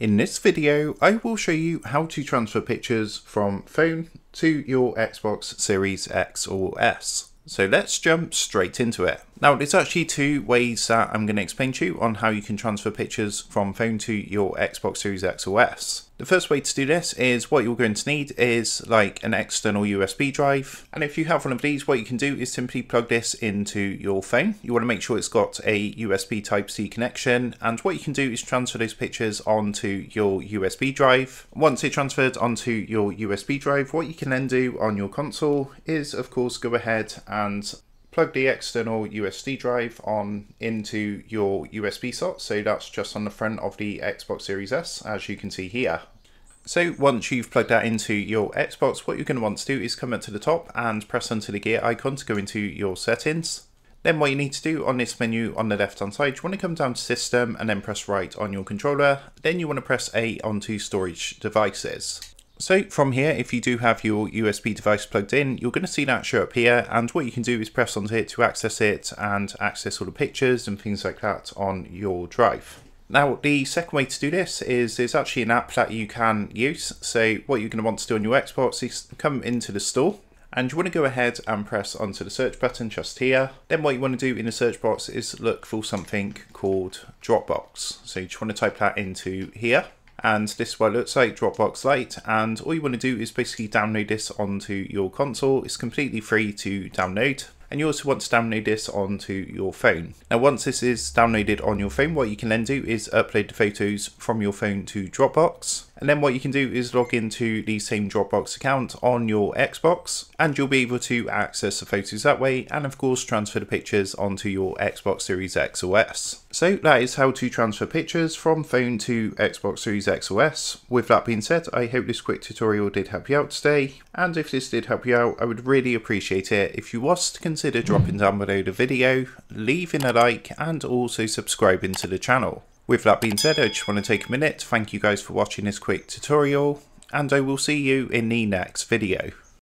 In this video, I will show you how to transfer pictures from phone to your Xbox Series X or S. So let's jump straight into it. Now there's actually two ways that I'm going to explain to you on how you can transfer pictures from phone to your Xbox Series X or S. The first way to do this is what you're going to need is like an external USB drive. And if you have one of these, what you can do is simply plug this into your phone. You want to make sure it's got a USB Type-C connection. And what you can do is transfer those pictures onto your USB drive. Once it's transferred onto your USB drive, what you can then do on your console is of course go ahead and plug the external USB drive on into your USB slot. So that's just on the front of the Xbox Series S, as you can see here. So once you've plugged that into your Xbox, what you're going to want to do is come up to the top and press onto the gear icon to go into your settings. Then what you need to do on this menu on the left hand side, you want to come down to system and then press right on your controller. Then you want to press A onto storage devices. So from here, if you do have your USB device plugged in, you're going to see that show up here. And what you can do is press onto it to access it and access all the pictures and things like that on your drive. Now, the second way to do this is there's actually an app that you can use. So what you're going to want to do on your Xbox is come into the store and you want to go ahead and press onto the search button just here. Then what you want to do in the search box is look for something called Dropbox. So you just want to type that into here and this is what it looks like Dropbox Lite. And all you want to do is basically download this onto your console. It's completely free to download and you also want to download this onto your phone. Now once this is downloaded on your phone what you can then do is upload the photos from your phone to Dropbox and then what you can do is log into the same Dropbox account on your Xbox and you'll be able to access the photos that way and of course transfer the pictures onto your Xbox Series X or S. So that is how to transfer pictures from phone to Xbox Series X or S. With that being said, I hope this quick tutorial did help you out today and if this did help you out, I would really appreciate it if you was to consider dropping down below the video, leaving a like and also subscribing to the channel. With that being said, I just want to take a minute to thank you guys for watching this quick tutorial, and I will see you in the next video.